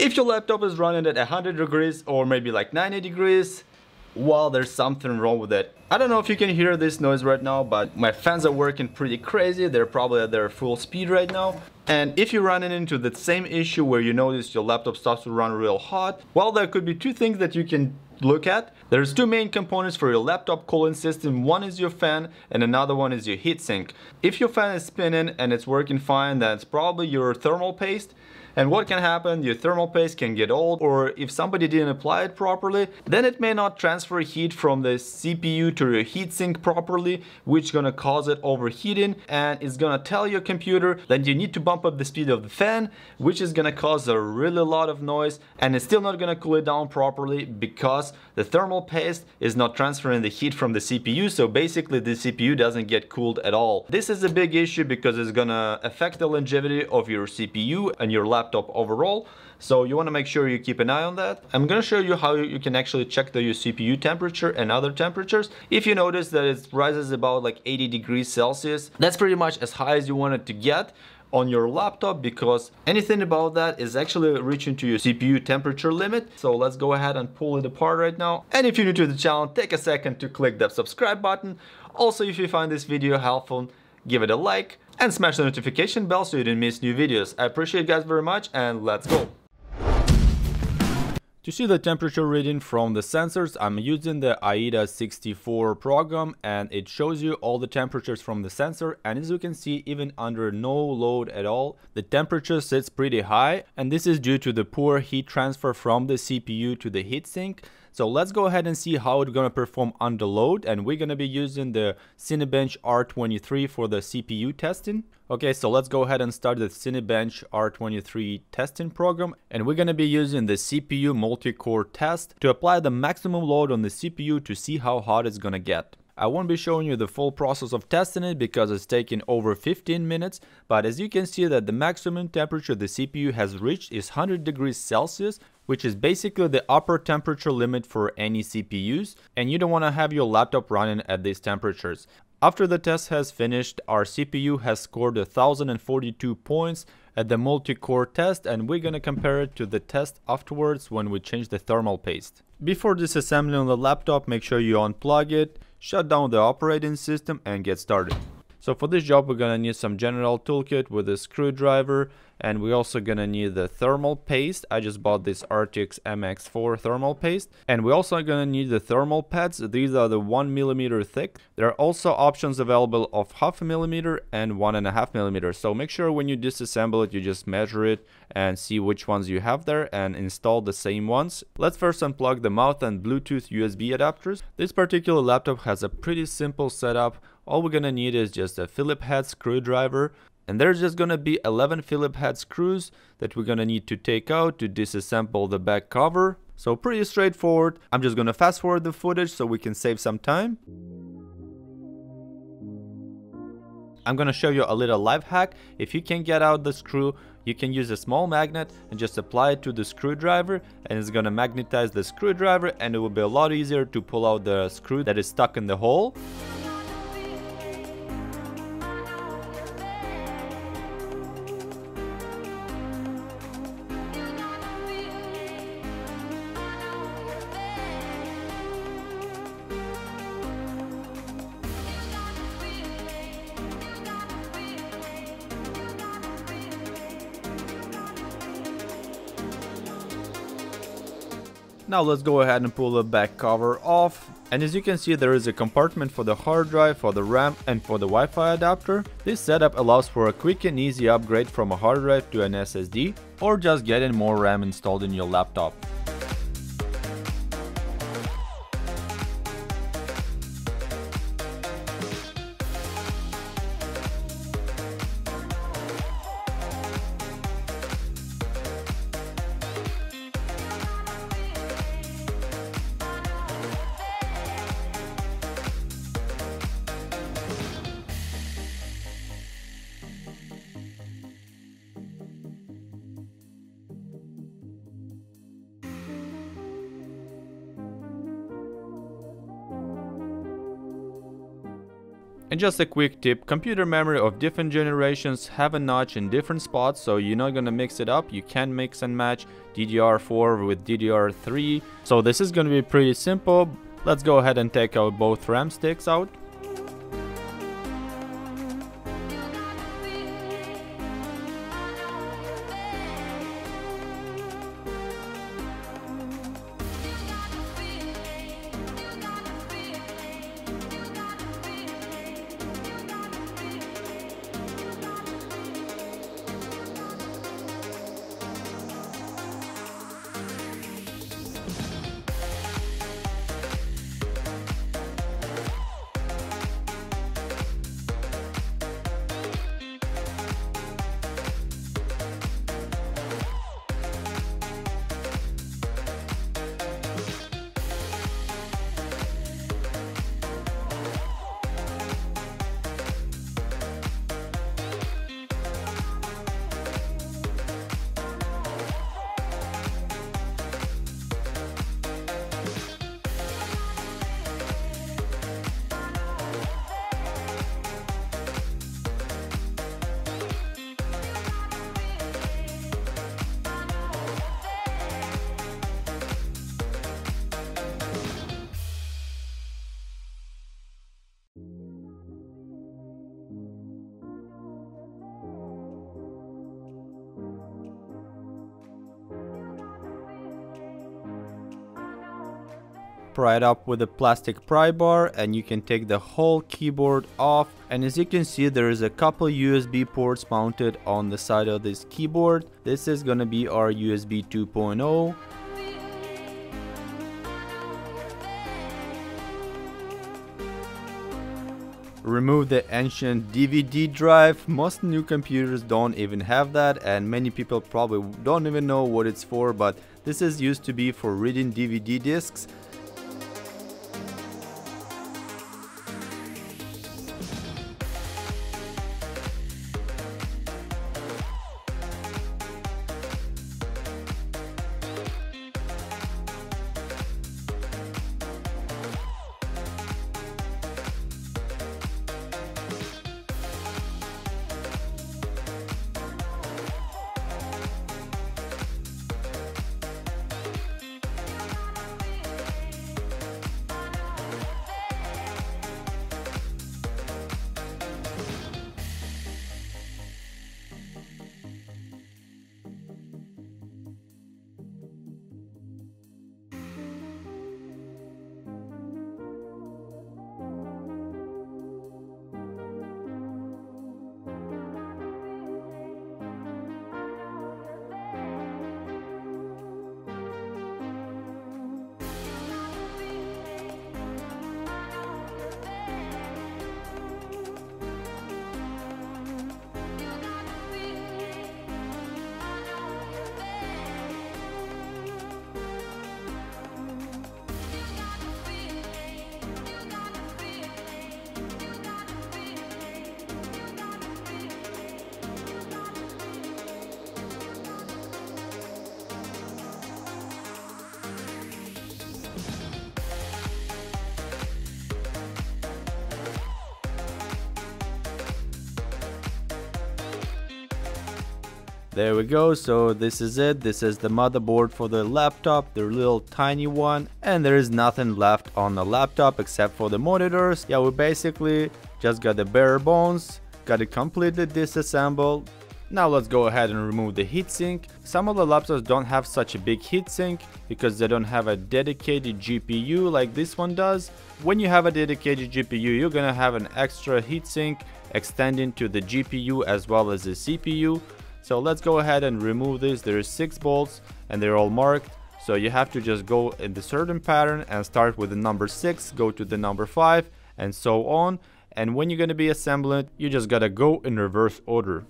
If your laptop is running at 100 degrees or maybe like 90 degrees, well, there's something wrong with it. I don't know if you can hear this noise right now, but my fans are working pretty crazy. They're probably at their full speed right now. And if you're running into the same issue where you notice your laptop starts to run real hot, well, there could be two things that you can look at. There's two main components for your laptop cooling system. One is your fan and another one is your heatsink. If your fan is spinning and it's working fine, then it's probably your thermal paste. And what can happen, your thermal paste can get old or if somebody didn't apply it properly, then it may not transfer heat from the CPU to your heatsink properly, which is gonna cause it overheating and it's gonna tell your computer that you need to bump up the speed of the fan, which is gonna cause a really lot of noise and it's still not gonna cool it down properly because the thermal paste is not transferring the heat from the CPU, so basically the CPU doesn't get cooled at all. This is a big issue because it's gonna affect the longevity of your CPU and your laptop laptop overall. So you want to make sure you keep an eye on that. I'm going to show you how you can actually check the CPU temperature and other temperatures. If you notice that it rises about like 80 degrees Celsius, that's pretty much as high as you want it to get on your laptop because anything about that is actually reaching to your CPU temperature limit. So let's go ahead and pull it apart right now. And if you're new to the channel, take a second to click that subscribe button. Also, if you find this video helpful, give it a like and smash the notification bell so you don't miss new videos. I appreciate you guys very much and let's go. To see the temperature reading from the sensors, I'm using the AIDA64 program and it shows you all the temperatures from the sensor and as you can see even under no load at all, the temperature sits pretty high and this is due to the poor heat transfer from the CPU to the heatsink so let's go ahead and see how it's gonna perform under load and we're gonna be using the Cinebench R23 for the CPU testing. Okay, so let's go ahead and start the Cinebench R23 testing program and we're gonna be using the CPU multi-core test to apply the maximum load on the CPU to see how hot it's gonna get. I won't be showing you the full process of testing it because it's taking over 15 minutes, but as you can see that the maximum temperature the CPU has reached is 100 degrees Celsius, which is basically the upper temperature limit for any CPUs, and you don't want to have your laptop running at these temperatures. After the test has finished, our CPU has scored 1042 points at the multi-core test and we're gonna compare it to the test afterwards when we change the thermal paste. Before disassembling the laptop, make sure you unplug it, shut down the operating system and get started. So for this job we're gonna need some general toolkit with a screwdriver and we're also gonna need the thermal paste. I just bought this Arctic MX4 thermal paste and we're also gonna need the thermal pads. These are the one millimeter thick. There are also options available of half a millimeter and one and a half millimeter. So make sure when you disassemble it you just measure it and see which ones you have there and install the same ones. Let's first unplug the mouth and Bluetooth USB adapters. This particular laptop has a pretty simple setup all we're gonna need is just a Phillip head screwdriver and there's just gonna be 11 Phillip head screws that we're gonna need to take out to disassemble the back cover. So pretty straightforward. I'm just gonna fast forward the footage so we can save some time. I'm gonna show you a little life hack. If you can get out the screw, you can use a small magnet and just apply it to the screwdriver and it's gonna magnetize the screwdriver and it will be a lot easier to pull out the screw that is stuck in the hole. Now let's go ahead and pull the back cover off. And as you can see there is a compartment for the hard drive, for the RAM and for the Wi-Fi adapter. This setup allows for a quick and easy upgrade from a hard drive to an SSD or just getting more RAM installed in your laptop. And just a quick tip, computer memory of different generations have a notch in different spots, so you're not gonna mix it up. You can mix and match DDR4 with DDR3. So this is gonna be pretty simple. Let's go ahead and take out both RAM sticks out. Pry it up with a plastic pry bar and you can take the whole keyboard off. And as you can see there is a couple USB ports mounted on the side of this keyboard. This is gonna be our USB 2.0 remove the ancient DVD drive. Most new computers don't even have that and many people probably don't even know what it's for but this is used to be for reading DVD discs There we go, so this is it. This is the motherboard for the laptop, the little tiny one. And there is nothing left on the laptop except for the monitors. Yeah, we basically just got the bare bones, got it completely disassembled. Now let's go ahead and remove the heatsink. Some of the laptops don't have such a big heatsink because they don't have a dedicated GPU like this one does. When you have a dedicated GPU, you're gonna have an extra heatsink extending to the GPU as well as the CPU. So let's go ahead and remove this. There's six bolts and they're all marked. So you have to just go in the certain pattern and start with the number six, go to the number five and so on. And when you're going to be assembling, you just got to go in reverse order.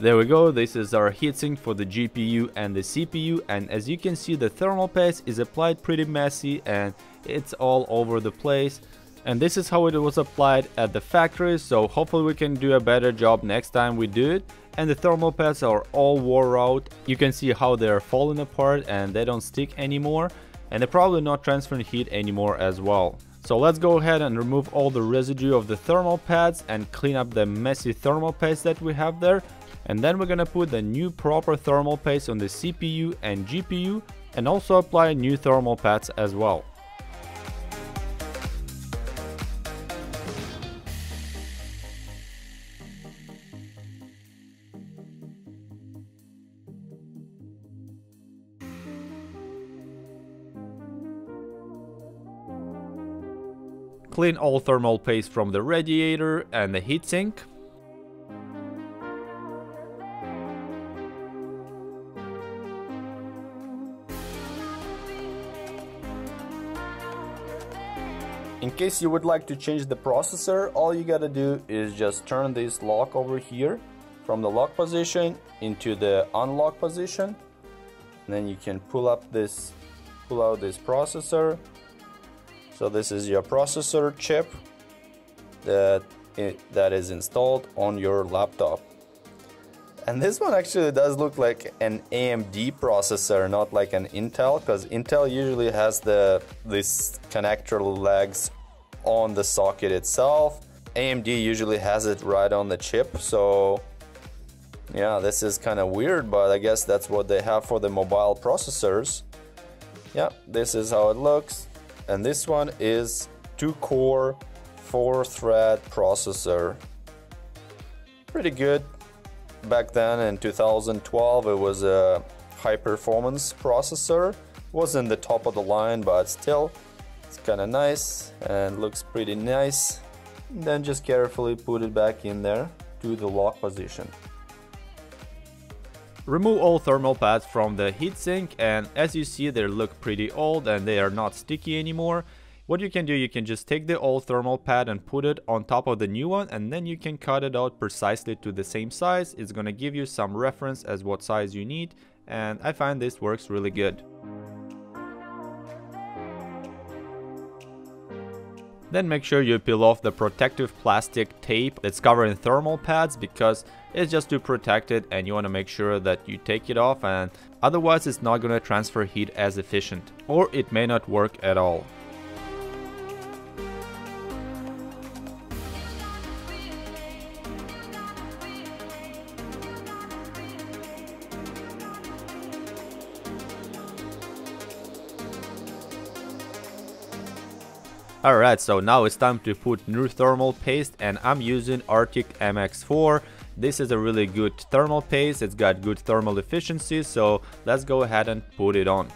There we go, this is our heatsink for the GPU and the CPU and as you can see the thermal paste is applied pretty messy and it's all over the place. And this is how it was applied at the factory, so hopefully we can do a better job next time we do it. And the thermal pads are all wore out. You can see how they're falling apart and they don't stick anymore. And they're probably not transferring heat anymore as well. So let's go ahead and remove all the residue of the thermal pads and clean up the messy thermal paste that we have there. And then we're gonna put the new proper thermal paste on the CPU and GPU and also apply new thermal pads as well. Clean all thermal paste from the radiator and the heatsink. Case you would like to change the processor, all you gotta do is just turn this lock over here from the lock position into the unlock position. And then you can pull up this, pull out this processor so this is your processor chip that, it, that is installed on your laptop. And this one actually does look like an AMD processor, not like an Intel, because Intel usually has the this connector legs on the socket itself. AMD usually has it right on the chip, so yeah, this is kind of weird, but I guess that's what they have for the mobile processors. Yeah, this is how it looks and this one is 2 core 4 thread processor pretty good back then in 2012 it was a high performance processor wasn't the top of the line but still it's kind of nice and looks pretty nice then just carefully put it back in there to the lock position Remove all thermal pads from the heatsink and as you see they look pretty old and they are not sticky anymore. What you can do, you can just take the old thermal pad and put it on top of the new one and then you can cut it out precisely to the same size. It's gonna give you some reference as what size you need and I find this works really good. Then make sure you peel off the protective plastic tape that's covering thermal pads because it's just to protect it and you want to make sure that you take it off and otherwise it's not going to transfer heat as efficient or it may not work at all. Alright, so now it's time to put new thermal paste and I'm using Arctic MX4. This is a really good thermal paste, it's got good thermal efficiency, so let's go ahead and put it on.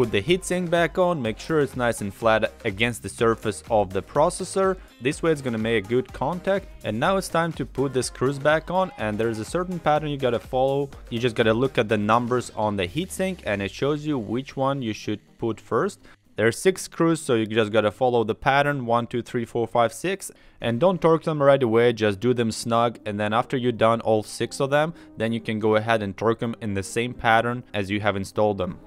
Put the heatsink back on, make sure it's nice and flat against the surface of the processor. This way it's gonna make a good contact. And now it's time to put the screws back on and there's a certain pattern you gotta follow. You just gotta look at the numbers on the heatsink and it shows you which one you should put first. There's six screws, so you just gotta follow the pattern, one, two, three, four, five, six, and don't torque them right away, just do them snug, and then after you're done all six of them, then you can go ahead and torque them in the same pattern as you have installed them.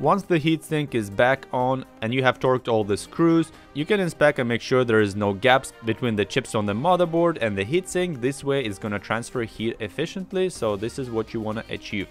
Once the heatsink is back on and you have torqued all the screws, you can inspect and make sure there is no gaps between the chips on the motherboard and the heatsink. This way it's gonna transfer heat efficiently, so this is what you wanna achieve.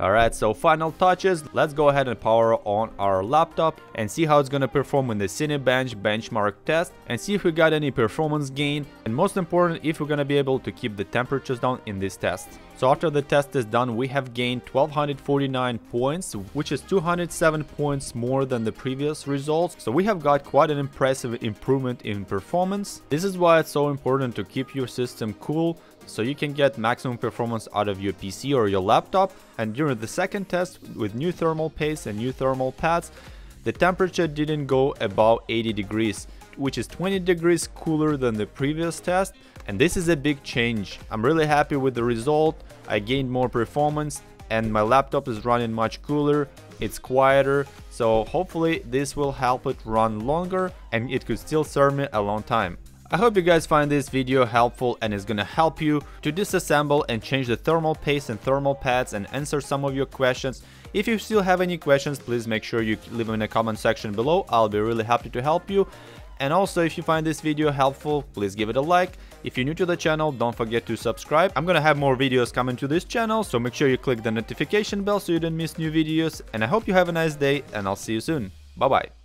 Alright, so final touches, let's go ahead and power on our laptop and see how it's gonna perform in the Cinebench benchmark test and see if we got any performance gain and most important if we're gonna be able to keep the temperatures down in this test. So after the test is done, we have gained 1249 points, which is 207 points more than the previous results. So we have got quite an impressive improvement in performance. This is why it's so important to keep your system cool so you can get maximum performance out of your PC or your laptop. And during the second test with new thermal paste and new thermal pads, the temperature didn't go above 80 degrees, which is 20 degrees cooler than the previous test. And this is a big change. I'm really happy with the result. I gained more performance and my laptop is running much cooler. It's quieter. So hopefully this will help it run longer and it could still serve me a long time. I hope you guys find this video helpful and is gonna help you to disassemble and change the thermal paste and thermal pads and answer some of your questions. If you still have any questions, please make sure you leave them in the comment section below. I'll be really happy to help you. And also, if you find this video helpful, please give it a like. If you're new to the channel, don't forget to subscribe. I'm gonna have more videos coming to this channel, so make sure you click the notification bell so you don't miss new videos. And I hope you have a nice day, and I'll see you soon. Bye bye.